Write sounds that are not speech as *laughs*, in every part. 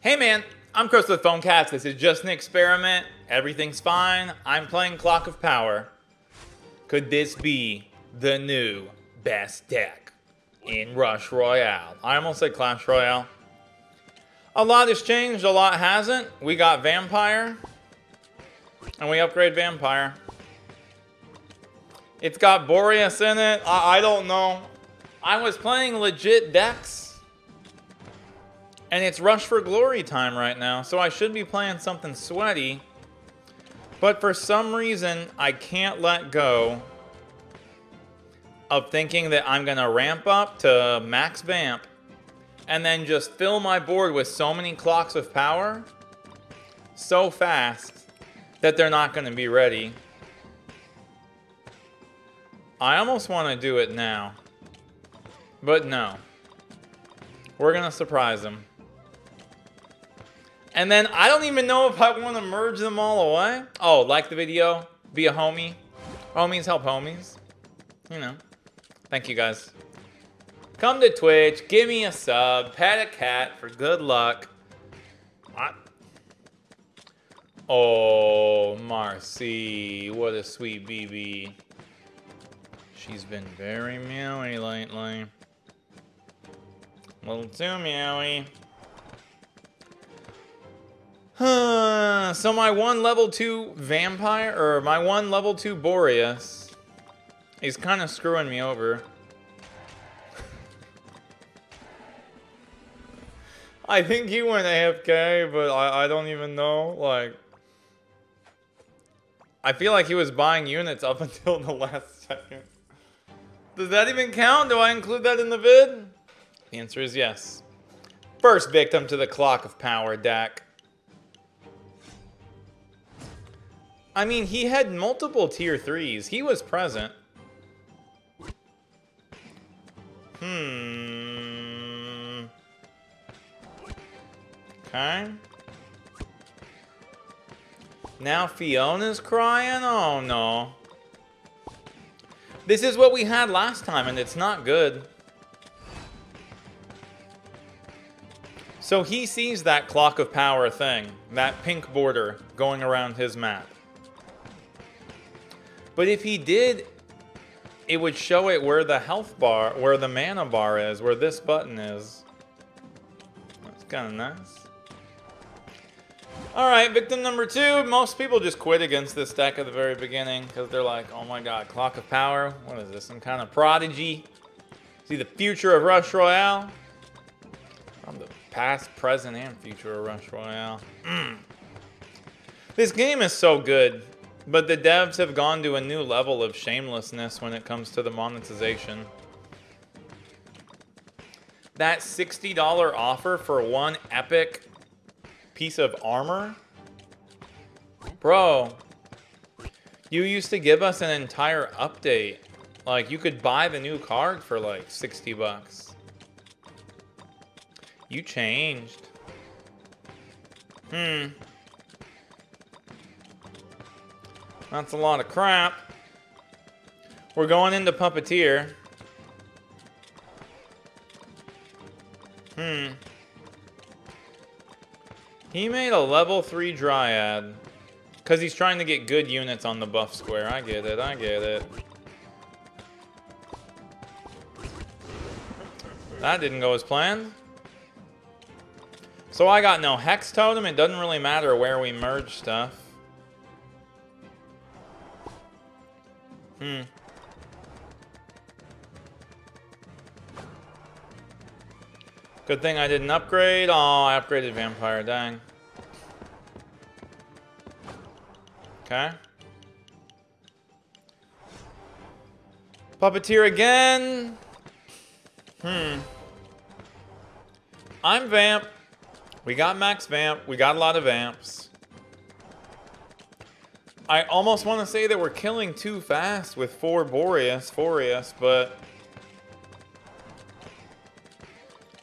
Hey man, I'm Chris with Phone Cats. This is just an experiment. Everything's fine. I'm playing Clock of Power. Could this be the new best deck in Rush Royale? I almost said Clash Royale. A lot has changed, a lot hasn't. We got Vampire, and we upgrade Vampire. It's got Boreas in it. I, I don't know. I was playing legit decks. And it's Rush for Glory time right now, so I should be playing something sweaty. But for some reason, I can't let go of thinking that I'm going to ramp up to max vamp and then just fill my board with so many clocks of power so fast that they're not going to be ready. I almost want to do it now. But no. We're going to surprise them. And then I don't even know if I want to merge them all away. Oh, like the video, be a homie. Homies help homies. You know. Thank you guys. Come to Twitch, give me a sub, pet a cat for good luck. What? Oh, Marcy, what a sweet BB. She's been very meowy lately. A little too meowy. So my one level 2 vampire, or my one level 2 Boreas, is kind of screwing me over. *laughs* I think he went AFK, but I, I don't even know, like... I feel like he was buying units up *laughs* until the last second. Does that even count? Do I include that in the vid? The answer is yes. First victim to the Clock of Power deck. I mean, he had multiple tier threes. He was present. Hmm. Okay. Now Fiona's crying? Oh, no. This is what we had last time, and it's not good. So he sees that clock of power thing, that pink border going around his map. But if he did, it would show it where the health bar, where the mana bar is, where this button is. That's kind of nice. Alright, victim number two. Most people just quit against this deck at the very beginning because they're like, oh my god, Clock of Power? What is this, some kind of prodigy? See the future of Rush Royale? From the past, present, and future of Rush Royale. Mm. This game is so good. But the devs have gone to a new level of shamelessness when it comes to the monetization. That $60 offer for one epic piece of armor? Bro, you used to give us an entire update. Like, you could buy the new card for like 60 bucks. You changed. Hmm. That's a lot of crap. We're going into Puppeteer. Hmm. He made a level 3 Dryad. Because he's trying to get good units on the buff square. I get it, I get it. That didn't go as planned. So I got no Hex Totem. It doesn't really matter where we merge stuff. Hmm. Good thing I didn't upgrade. Oh, I upgraded Vampire. Dang. Okay. Puppeteer again. Hmm. I'm Vamp. We got max Vamp. We got a lot of Vamps. I almost want to say that we're killing too fast with four Boreas, Boreas, but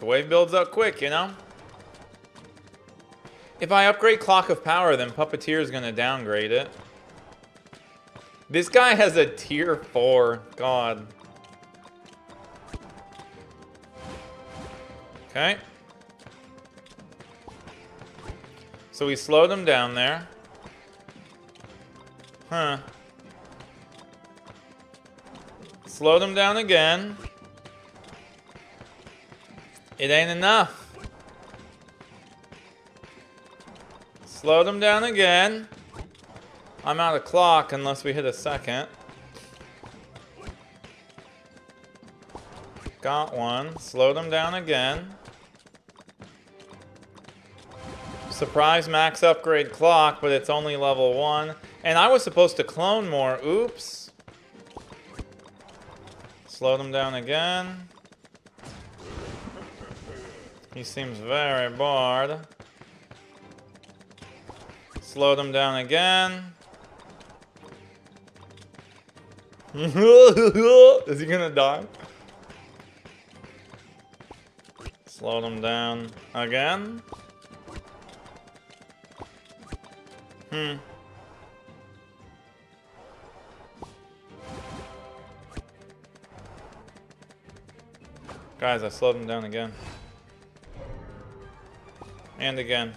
the wave builds up quick, you know? If I upgrade Clock of Power, then Puppeteer is going to downgrade it. This guy has a tier 4. God. Okay. So we slowed him down there. Huh. Slowed him down again. It ain't enough. Slow them down again. I'm out of clock unless we hit a second. Got one. Slow them down again. Surprise max upgrade clock, but it's only level one. And I was supposed to clone more. Oops. Slow them down again. He seems very bored. Slow them down again. *laughs* Is he gonna die? Slow them down again. Hmm. Guys, I slowed him down again. And again.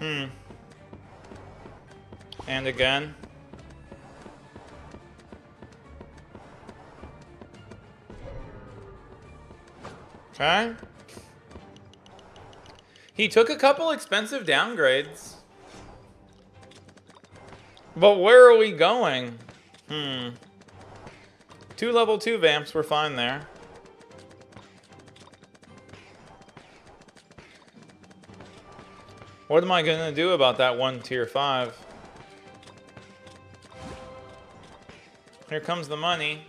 Hmm. And again. Okay. He took a couple expensive downgrades. But where are we going? Hmm. Two level 2 vamps, we're fine there. What am I going to do about that one tier 5? Here comes the money.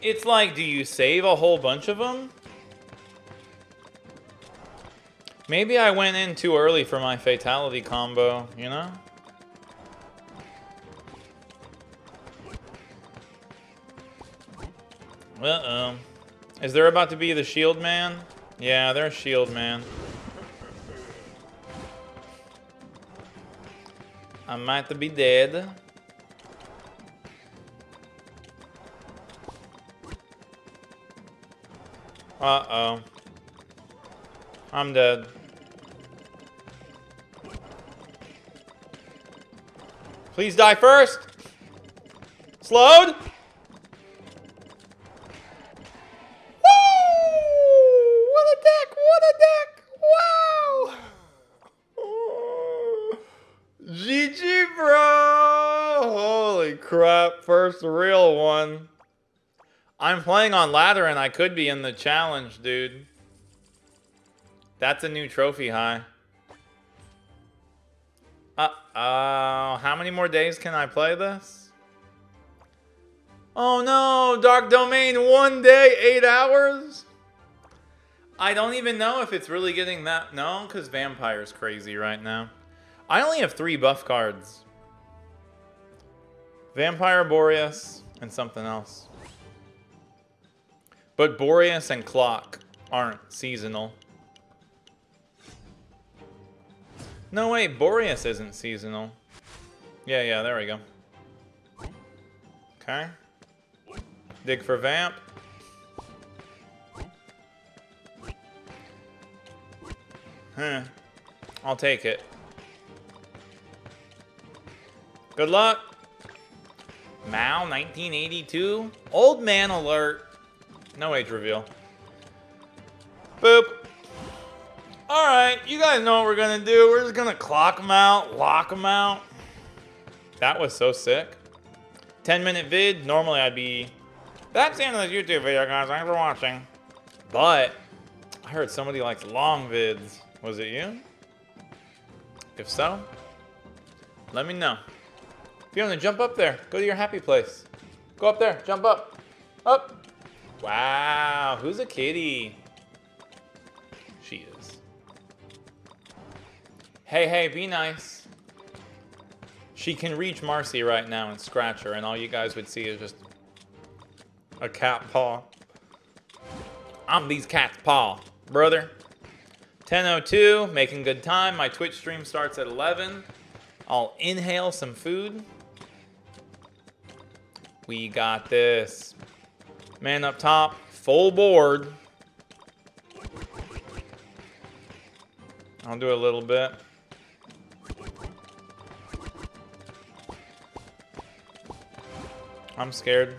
It's like, do you save a whole bunch of them? Maybe I went in too early for my fatality combo, you know? Uh-oh. Is there about to be the shield man? Yeah, there's shield man. I might be dead. Uh-oh. I'm dead. Please die first. Slowed. Woo! What a deck! What a deck! Wow! GG, bro! Holy crap! First real one. I'm playing on ladder and I could be in the challenge, dude. That's a new trophy high. Uh-oh. How many more days can I play this? Oh no, Dark Domain, one day, eight hours? I don't even know if it's really getting that. No, because Vampire's crazy right now. I only have three buff cards. Vampire, Boreas, and something else. But Boreas and Clock aren't seasonal. No, wait, Boreas isn't seasonal. Yeah, yeah, there we go. Okay. Dig for Vamp. Huh. I'll take it. Good luck. Mao, 1982. Old man alert. No age reveal. Boop. Alright, you guys know what we're gonna do. We're just gonna clock them out, lock them out. That was so sick. 10 minute vid. Normally I'd be... That's the end of this YouTube video, guys. Thanks for watching. But, I heard somebody likes long vids. Was it you? If so, let me know. If you want to jump up there, go to your happy place. Go up there, jump up. Up. Wow, who's a kitty? Hey, hey, be nice. She can reach Marcy right now and scratch her, and all you guys would see is just a cat paw. I'm these cat's paw, brother. 10.02, making good time. My Twitch stream starts at 11. I'll inhale some food. We got this. Man up top, full board. I'll do a little bit. I'm scared.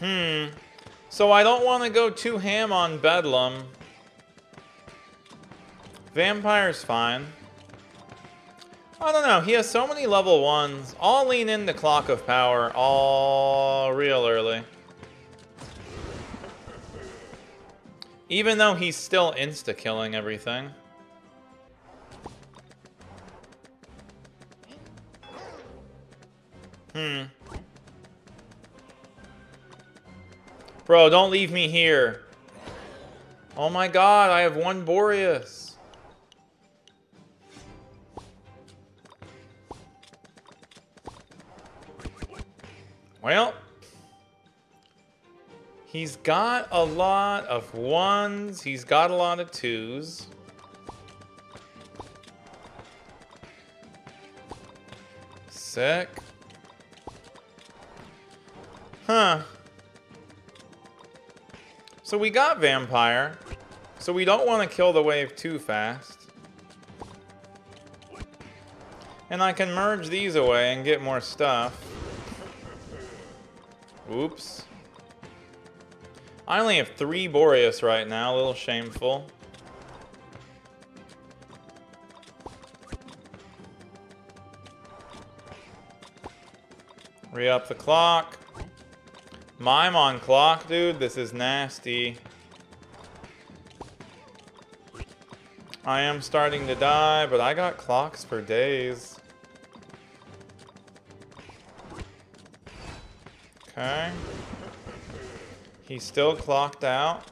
Hmm. So I don't want to go too ham on Bedlam. Vampire's fine. I don't know. He has so many level ones. I'll lean into Clock of Power all real early. Even though he's still insta-killing everything. Bro, don't leave me here. Oh my god, I have one Boreas. Well, he's got a lot of ones. He's got a lot of twos. Sick. Huh. So we got Vampire. So we don't want to kill the wave too fast. And I can merge these away and get more stuff. Oops. I only have three Boreas right now, a little shameful. Re-up the clock. Mime on clock, dude. This is nasty. I am starting to die, but I got clocks for days. Okay. He's still clocked out.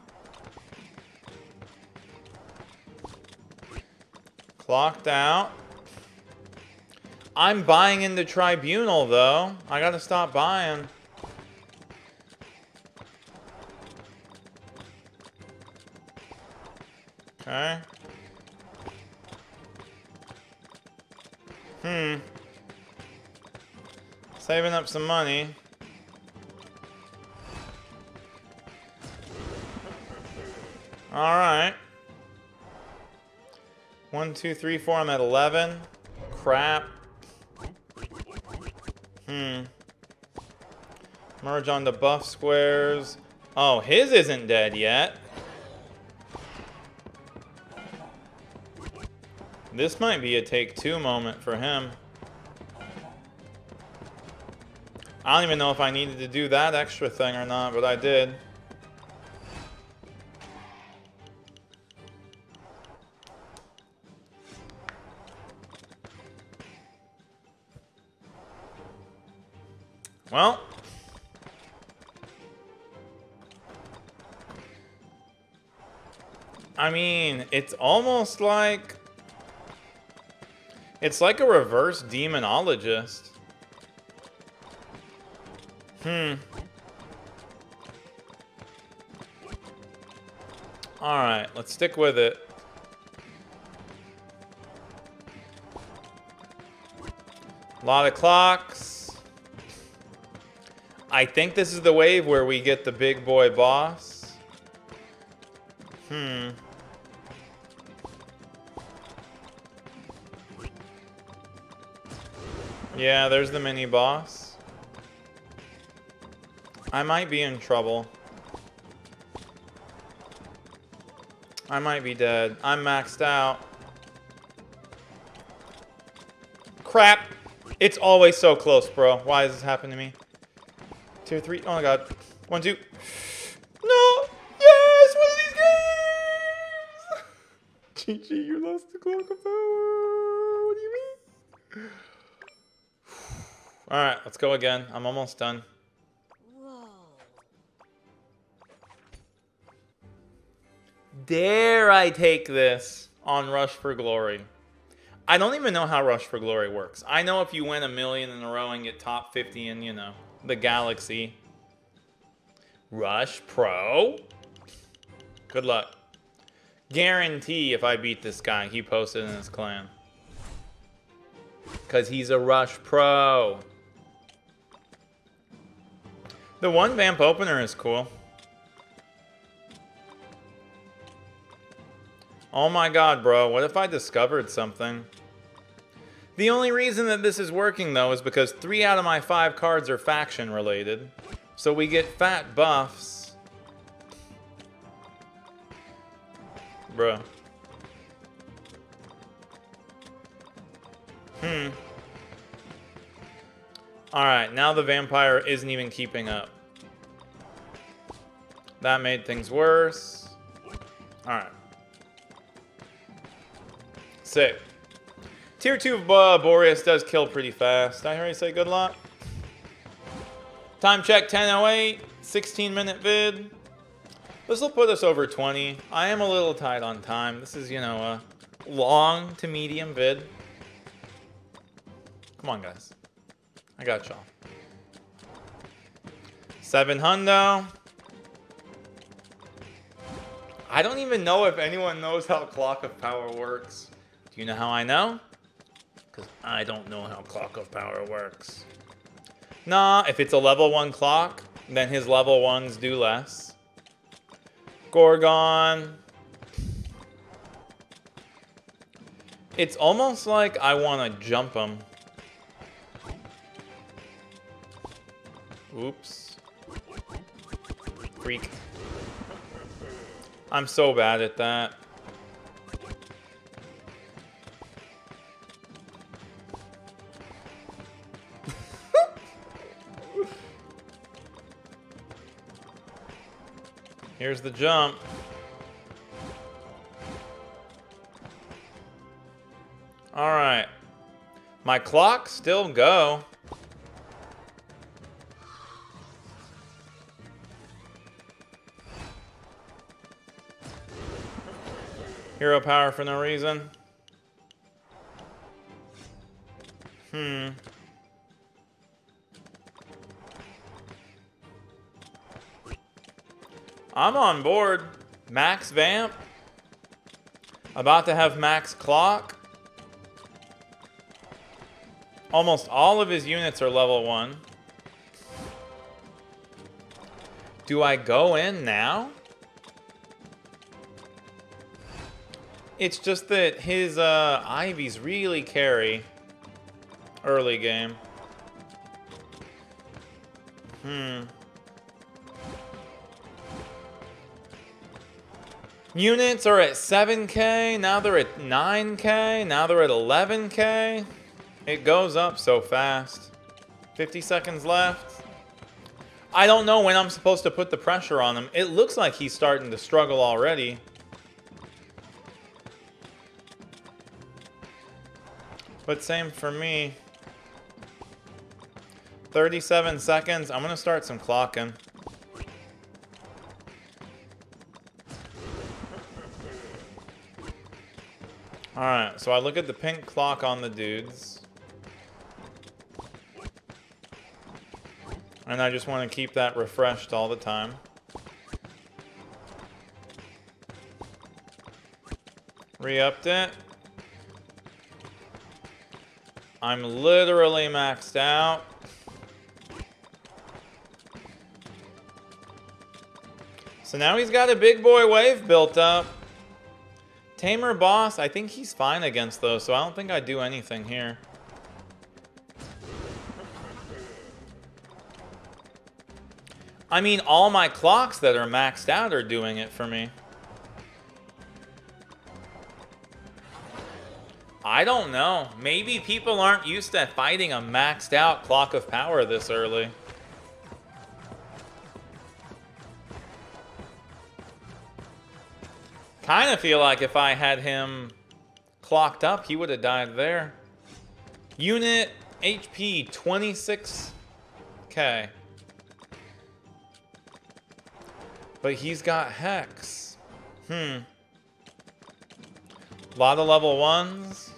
Clocked out. I'm buying into Tribunal, though. I gotta stop buying. Okay. Hmm. Saving up some money. Alright. One, two, three, four. I'm at 11. Crap. Hmm. Merge on the buff squares. Oh, his isn't dead yet. This might be a take two moment for him. I don't even know if I needed to do that extra thing or not, but I did. Well. I mean, it's almost like... It's like a reverse demonologist. Hmm. Alright, let's stick with it. A lot of clocks. I think this is the wave where we get the big boy boss. Hmm. Yeah, there's the mini boss. I might be in trouble. I might be dead. I'm maxed out. Crap! It's always so close, bro. Why does this happen to me? Two, three. Oh my god. One, two. No! Yes! One of these games! *laughs* GG, you lost the clock of power. What do you mean? Alright, let's go again. I'm almost done. Dare I take this on Rush for Glory? I don't even know how Rush for Glory works. I know if you win a million in a row and get top 50 in, you know, the Galaxy. Rush Pro. Good luck. Guarantee if I beat this guy, he posted in his clan. Because he's a Rush Pro. The one vamp opener is cool. Oh my god, bro. What if I discovered something? The only reason that this is working, though, is because three out of my five cards are faction related. So we get fat buffs. Bruh. Hmm. Alright, now the vampire isn't even keeping up. That made things worse. Alright. Sick. Tier 2 uh, Boreas does kill pretty fast. I already say good luck? Time check 1008, 16 minute vid. This will put us over 20. I am a little tight on time. This is, you know, a long to medium vid. Come on, guys. I got y'all. Seven hundo. I don't even know if anyone knows how Clock of Power works. Do you know how I know? Because I don't know how Clock of Power works. Nah, if it's a level 1 clock, then his level 1s do less. Gorgon. It's almost like I want to jump him. Oops. Freak. I'm so bad at that. *laughs* Here's the jump. All right. My clock still go. Hero power for no reason. Hmm. I'm on board. Max Vamp. About to have max clock. Almost all of his units are level 1. Do I go in now? It's just that his uh, Ivies really carry early game. Hmm. Units are at 7k, now they're at 9k, now they're at 11k. It goes up so fast. 50 seconds left. I don't know when I'm supposed to put the pressure on him. It looks like he's starting to struggle already. But same for me. 37 seconds. I'm going to start some clocking. Alright, so I look at the pink clock on the dudes. And I just want to keep that refreshed all the time. Re-upped it. I'm literally maxed out. So now he's got a big boy wave built up. Tamer boss, I think he's fine against those, so I don't think I do anything here. I mean, all my clocks that are maxed out are doing it for me. I don't know. Maybe people aren't used to fighting a maxed out clock of power this early. Kind of feel like if I had him clocked up, he would have died there. Unit HP 26k. But he's got Hex. Hmm. A lot of level ones.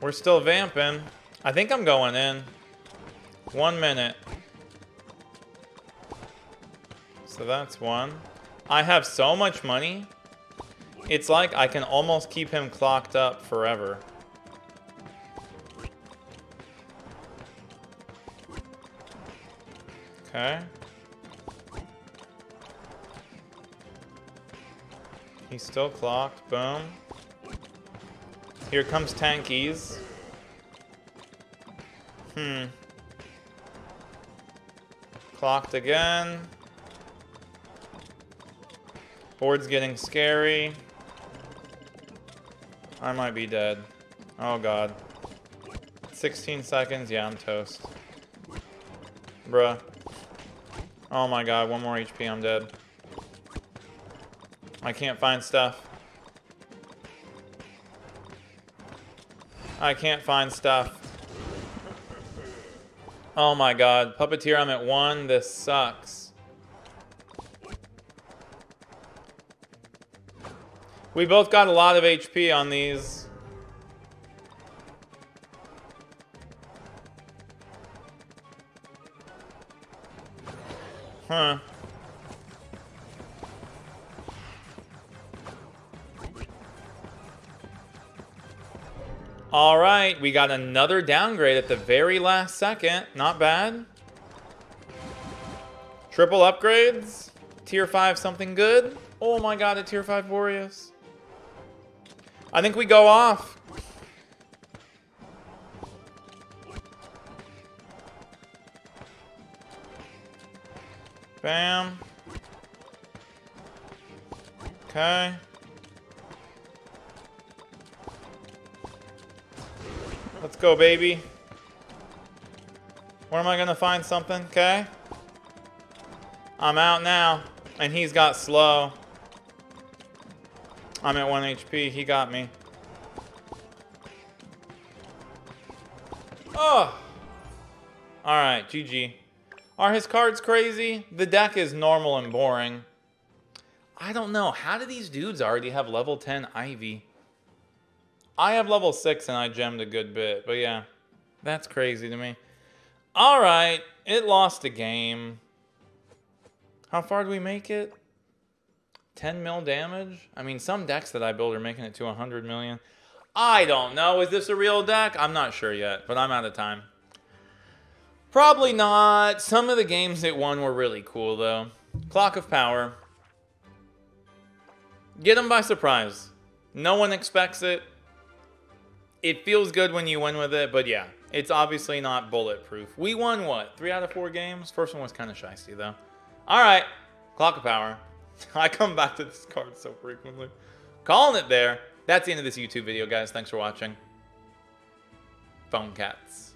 We're still vamping. I think I'm going in. One minute. So that's one. I have so much money. It's like I can almost keep him clocked up forever. Okay. He's still clocked. Boom. Here comes Tankies. Hmm. Clocked again. Board's getting scary. I might be dead. Oh god. 16 seconds. Yeah, I'm toast. Bruh. Oh my god, one more HP, I'm dead. I can't find stuff. I can't find stuff. Oh my god. Puppeteer, I'm at one. This sucks. We both got a lot of HP on these. Huh. All right, we got another downgrade at the very last second. Not bad. Triple upgrades. Tier 5 something good. Oh my god, a Tier 5 Boreas. I think we go off. Bam. Okay. Let's go, baby. Where am I to find something? Okay. I'm out now. And he's got slow. I'm at 1 HP. He got me. Oh! Alright, GG. Are his cards crazy? The deck is normal and boring. I don't know. How do these dudes already have level 10 Ivy? I have level 6 and I gemmed a good bit. But yeah, that's crazy to me. All right, it lost a game. How far do we make it? 10 mil damage? I mean, some decks that I build are making it to 100 million. I don't know. Is this a real deck? I'm not sure yet, but I'm out of time. Probably not. Some of the games it won were really cool, though. Clock of Power. Get them by surprise. No one expects it it feels good when you win with it, but yeah, it's obviously not bulletproof. We won what? Three out of four games? First one was kind of shisty though. All right, Clock of Power. *laughs* I come back to this card so frequently. Calling it there. That's the end of this YouTube video, guys. Thanks for watching. Phone Cats.